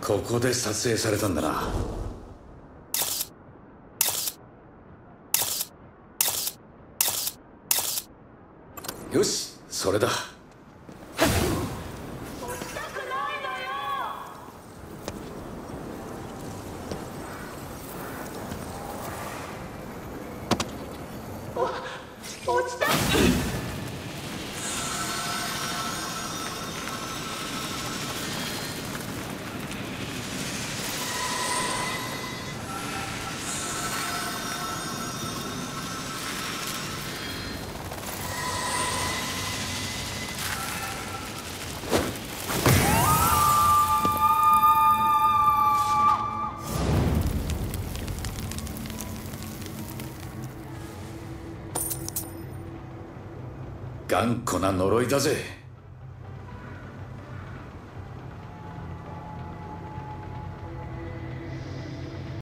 ここで撮影されたんだな。よしそれだ。頑固な呪いだぜ。